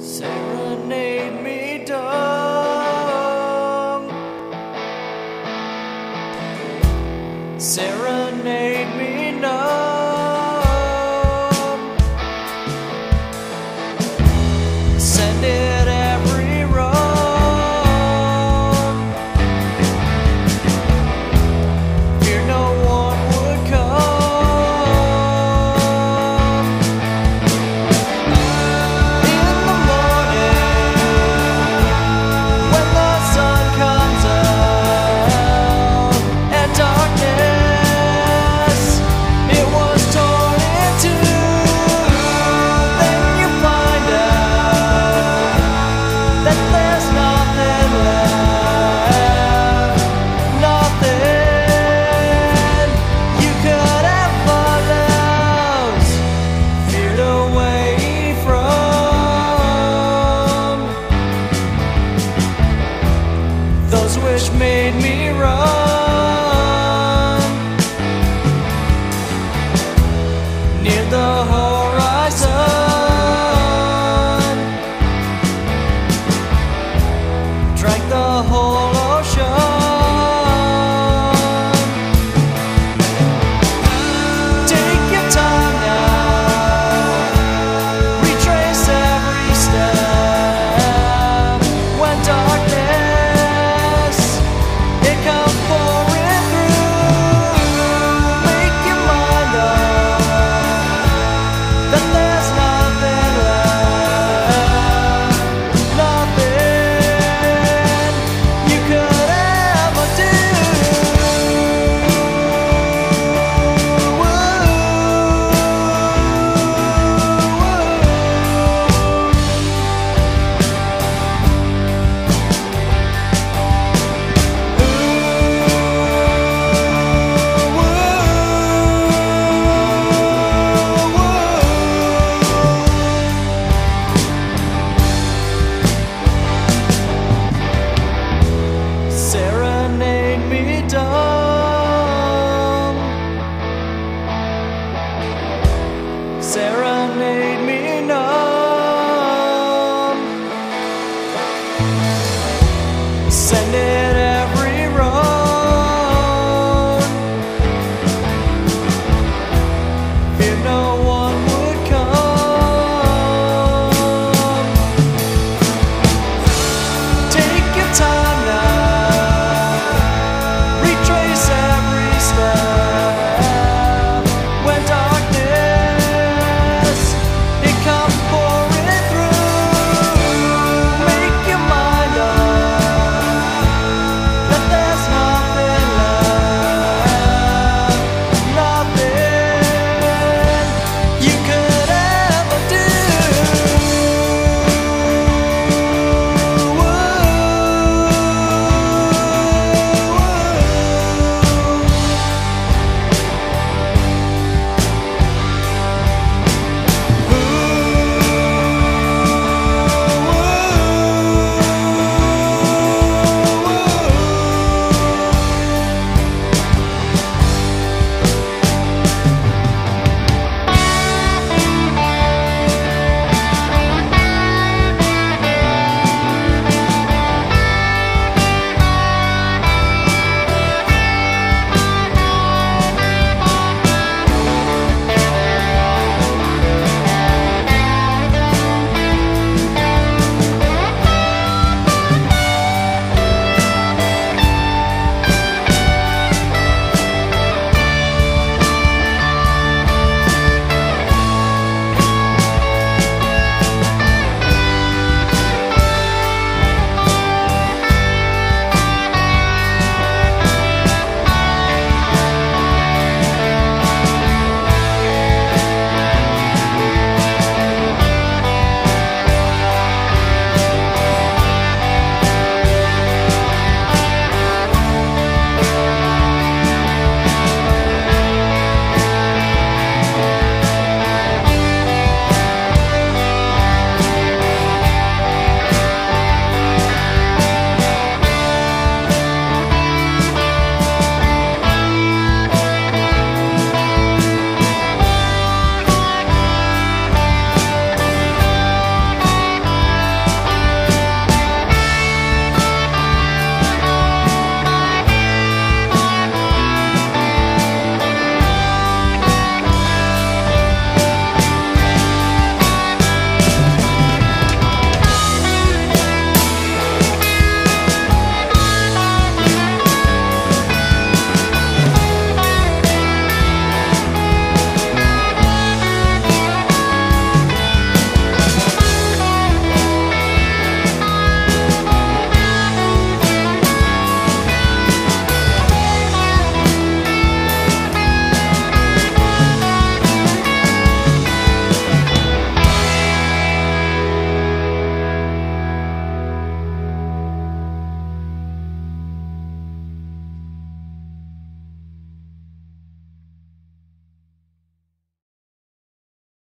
Say serenade me numb. Send it every road. If no one would come, take your time.